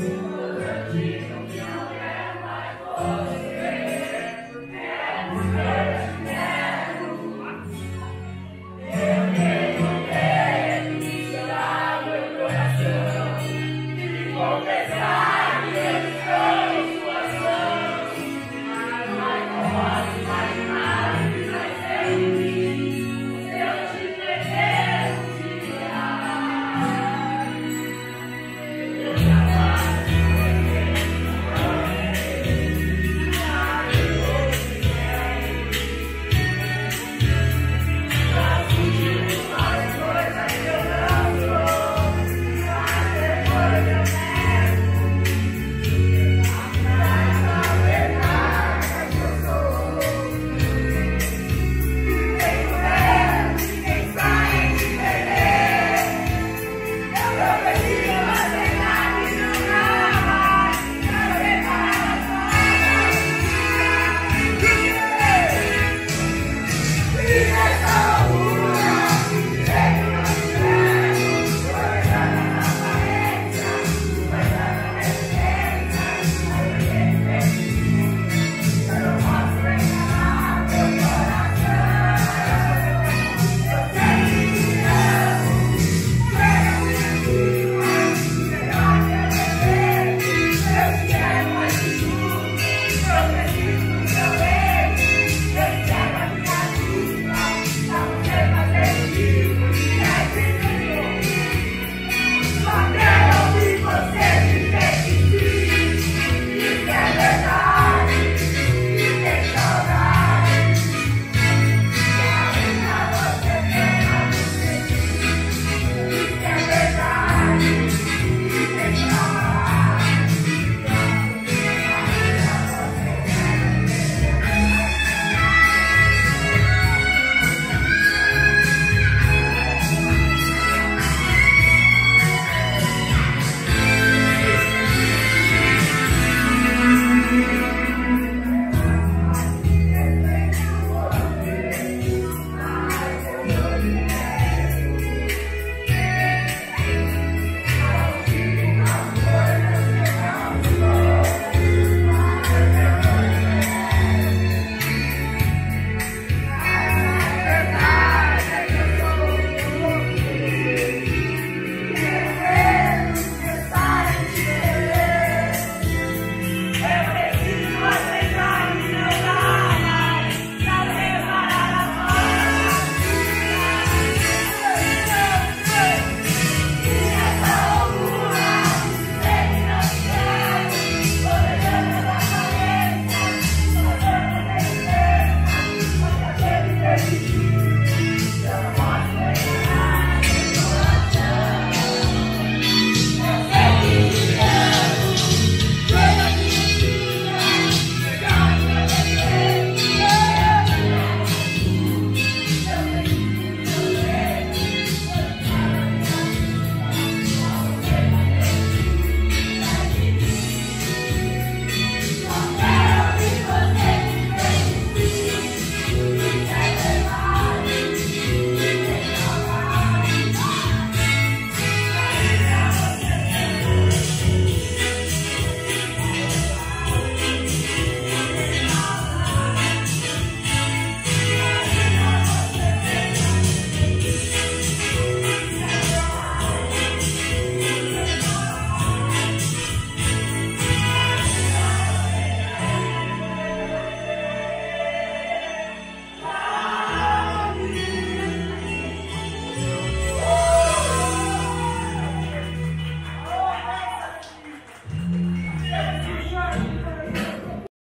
Yeah.